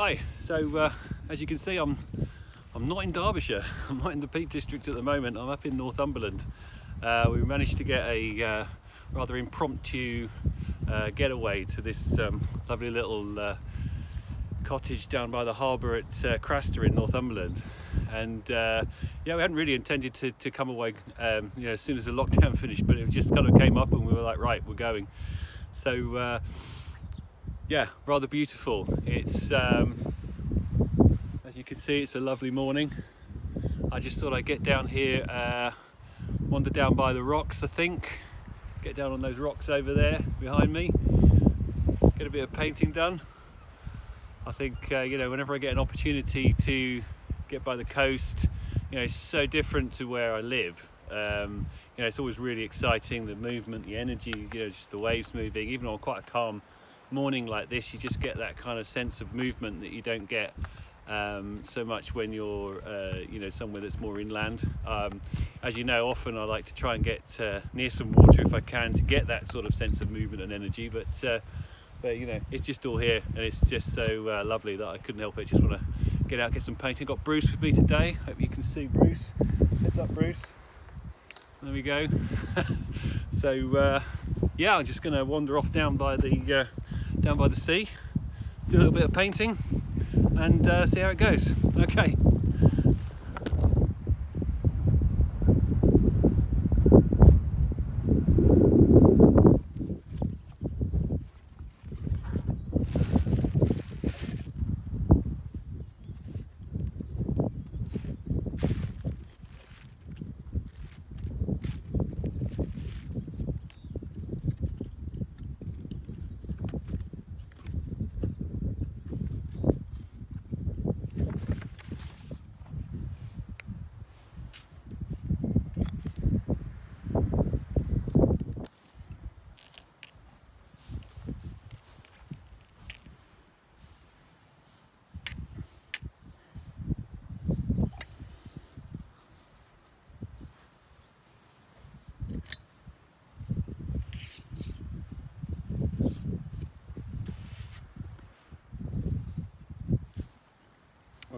Hi, so uh, as you can see I'm I'm not in Derbyshire, I'm not in the Peak District at the moment, I'm up in Northumberland. Uh, we managed to get a uh, rather impromptu uh, getaway to this um, lovely little uh, cottage down by the harbour at uh, Craster in Northumberland. And uh, yeah we hadn't really intended to, to come away um, you know as soon as the lockdown finished but it just kind of came up and we were like right we're going. So uh, yeah rather beautiful. It's um, as you can see it's a lovely morning. I just thought I'd get down here uh, wander down by the rocks I think. Get down on those rocks over there behind me. Get a bit of painting done. I think uh, you know whenever I get an opportunity to get by the coast you know it's so different to where I live. Um, you know it's always really exciting the movement the energy you know just the waves moving. Even on quite a calm morning like this you just get that kind of sense of movement that you don't get um, so much when you're uh, you know somewhere that's more inland. Um, as you know often I like to try and get uh, near some water if I can to get that sort of sense of movement and energy but uh, but you know it's just all here and it's just so uh, lovely that I couldn't help it. Just want to get out get some painting got Bruce with me today. Hope you can see Bruce. Heads up Bruce? There we go. So uh, yeah I'm just gonna wander off down by the uh, down by the sea do a little bit of painting and uh, see how it goes. Okay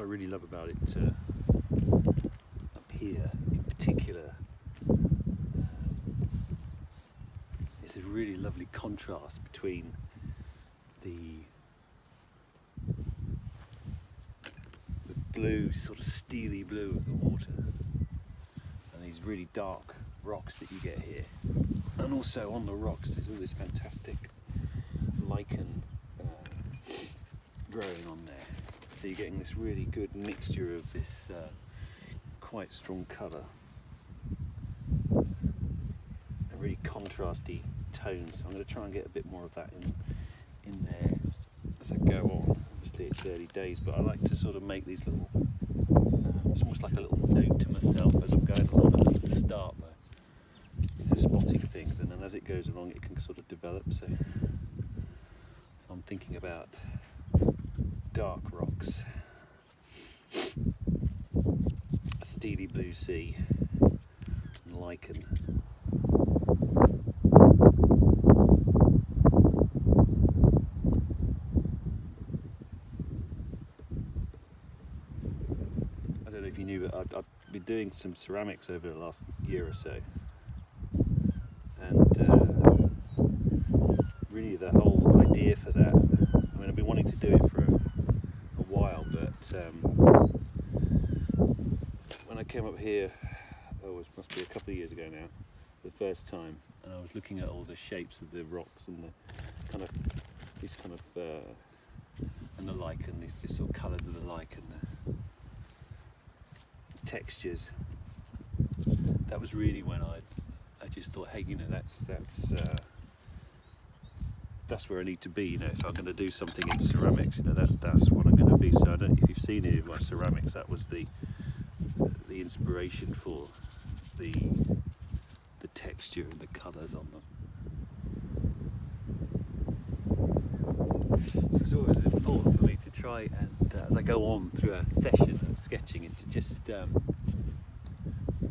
what I really love about it uh, up here in particular um, is a really lovely contrast between the, the blue, sort of steely blue of the water and these really dark rocks that you get here. And also on the rocks there's all this fantastic lichen uh, growing on there. So you're getting this really good mixture of this uh, quite strong colour and really contrasty tones. I'm going to try and get a bit more of that in, in there as I go on. Obviously it's early days but I like to sort of make these little, uh, it's almost like a little note to myself as I'm going along at the start by you know, spotting things and then as it goes along it can sort of develop so, so I'm thinking about dark rocks, steely blue sea, and lichen. I don't know if you knew, but I've, I've been doing some ceramics over the last year or so, and uh, really the whole idea for that. I mean, I've been wanting to do it for a, a while, um, when I came up here, oh, it must be a couple of years ago now, the first time, and I was looking at all the shapes of the rocks and the kind of these kind of uh, and the lichen, these just sort of colours of the lichen, the textures. That was really when I I just thought, hey, you know, that's that's. Uh, that's where I need to be. You know, if I'm going to do something in ceramics, you know, that's that's what I'm going to be. So I don't. If you've seen any of my ceramics, that was the the inspiration for the the texture and the colours on them. So it's always important for me to try and, uh, as I go on through a session of sketching, is to just um,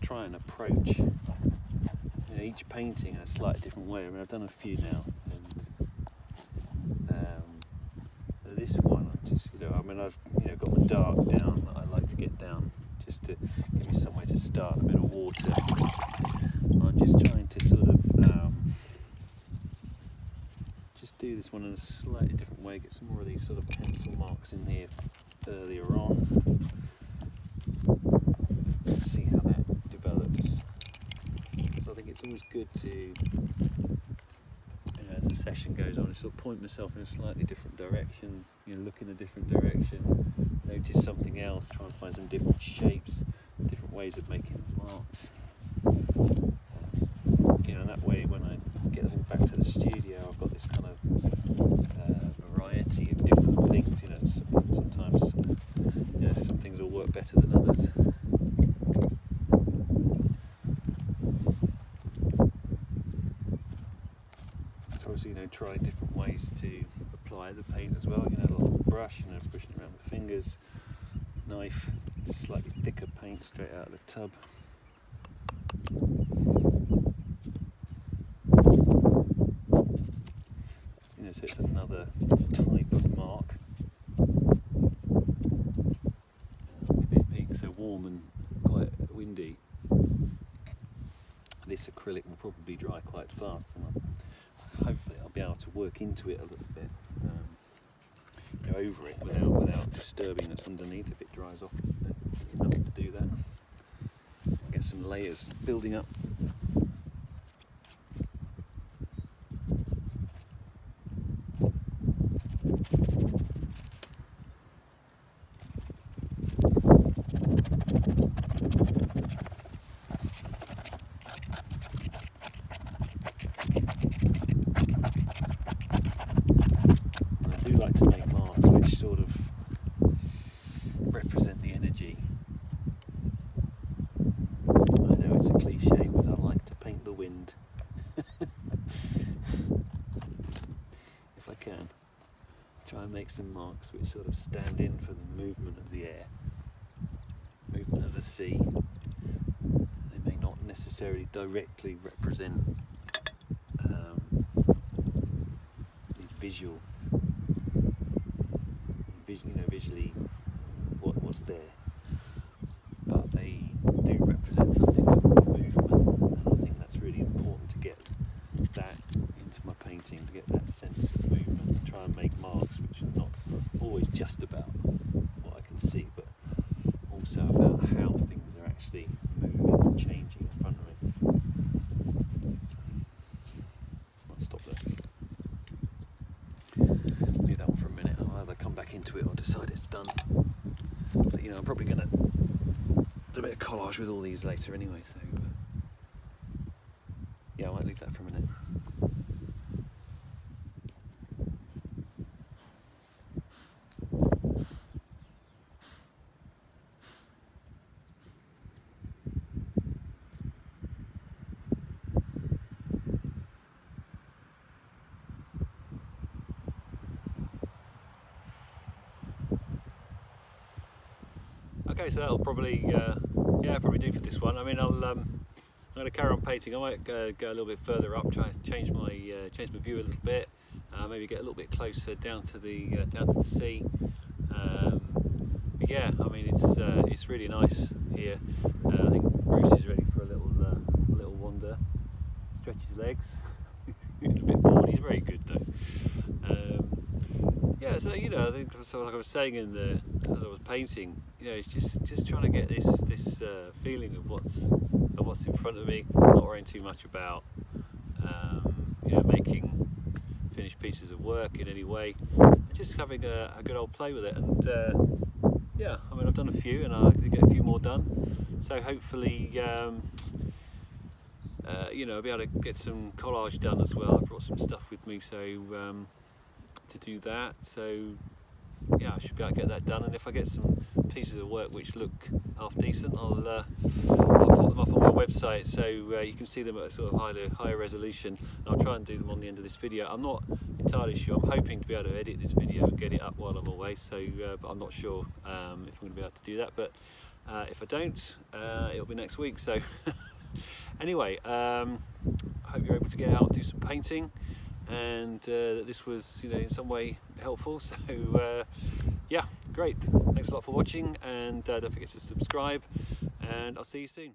try and approach you know, each painting in a slightly different way. I mean, I've done a few now, and um, mean, I've you know got the dark down that I like to get down, just to give me somewhere to start. A bit of water. I'm just trying to sort of um, just do this one in a slightly different way. Get some more of these sort of pencil marks in here earlier on. Let's see how that develops. So I think it's always good to session goes on, I sort of point myself in a slightly different direction, you know, look in a different direction, notice something else, try and find some different shapes, different ways of making marks. Uh, you know, that way when I get them back to the studio, I've got this kind of uh, variety of different things. You know, sometimes you know, some things will work better than others. obviously, you know, try different ways to apply the paint as well. You know, a little brush, you know, pushing around the fingers, knife, slightly thicker paint straight out of the tub. You know, so it's another type of mark. With it being so warm and quite windy, this acrylic will probably dry quite fast hopefully I'll be able to work into it a little bit, um, go over it without without disturbing what's underneath if it dries off enough to do that. Get some layers building up which sort of stand in for the movement of the air, movement of the sea. They may not necessarily directly represent um, these visual, vis you know, visually what, what's there, but they do represent something of movement, and I think that's really important to get that into my painting, to get that sense of movement, and try and make marks which are not always just about what I can see, but also about how things are actually moving and changing in front of me. I'll stop there. Leave that one for a minute. I'll either come decide it's done. But you know, I'm probably going to do a bit of collage with all these later anyway, so yeah, I might leave that for a minute. Okay, so that'll probably, uh, yeah, probably do for this one. I mean, I'll, um, I'm going to carry on painting. I might go, go, a little bit further up, try change my, uh, change my view a little bit. Uh, maybe get a little bit closer down to the, uh, down to the sea. Um, yeah, I mean, it's, uh, it's really nice here. Uh, I think Bruce is ready for a little, a little wander. Stretch his legs. He's a bit bored. He's very good though. Um, yeah, so you know, I think so. Like I was saying in the as I was painting, you know, it's just just trying to get this this uh, feeling of what's of what's in front of me. Not worrying too much about um, you know making finished pieces of work in any way. Just having a, a good old play with it, and uh, yeah, I mean I've done a few, and I can get a few more done. So hopefully. Um, uh, you know, I'll be able to get some collage done as well. I brought some stuff with me, so um, do that. So yeah, I should be able to get that done. And if I get some pieces of work which look half decent, I'll, uh, I'll put them up on my website so uh, you can see them at a sort of higher, higher resolution. And I'll try and do them on the end of this video. I'm not entirely sure. I'm hoping to be able to edit this video and get it up while I'm away. So, uh, but I'm not sure um, if I'm going to be able to do that. But uh, if I don't, uh, it'll be next week. So, anyway, um, I hope you're able to get out and do some painting and uh, that this was you know in some way helpful so uh, yeah great. Thanks a lot for watching and uh, don't forget to subscribe and I'll see you soon.